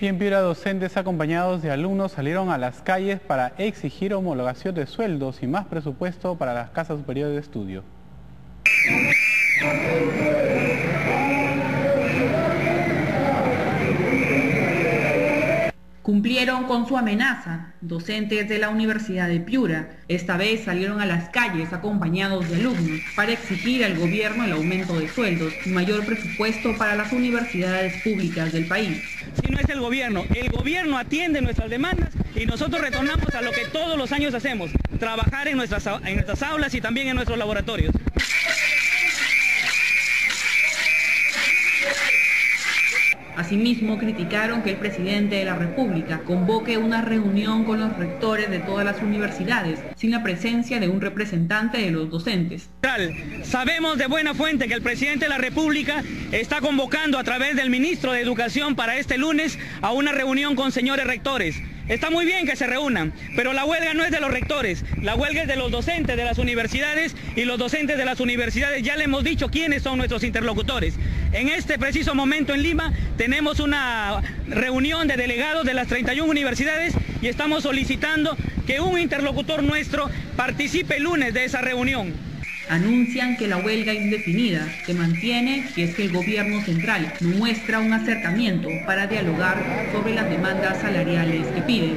Y en Piura, docentes acompañados de alumnos salieron a las calles para exigir homologación de sueldos y más presupuesto para las casas superiores de estudio. Cumplieron con su amenaza docentes de la Universidad de Piura. Esta vez salieron a las calles acompañados de alumnos para exigir al gobierno el aumento de sueldos y mayor presupuesto para las universidades públicas del país. Si no es el gobierno, el gobierno atiende nuestras demandas y nosotros retornamos a lo que todos los años hacemos, trabajar en nuestras, en nuestras aulas y también en nuestros laboratorios. Asimismo, criticaron que el presidente de la República convoque una reunión con los rectores de todas las universidades sin la presencia de un representante de los docentes. Sabemos de buena fuente que el presidente de la República está convocando a través del ministro de Educación para este lunes a una reunión con señores rectores. Está muy bien que se reúnan, pero la huelga no es de los rectores, la huelga es de los docentes de las universidades y los docentes de las universidades ya le hemos dicho quiénes son nuestros interlocutores. En este preciso momento en Lima tenemos una reunión de delegados de las 31 universidades y estamos solicitando que un interlocutor nuestro participe el lunes de esa reunión anuncian que la huelga indefinida se mantiene si es que el gobierno central no muestra un acercamiento para dialogar sobre las demandas salariales que piden.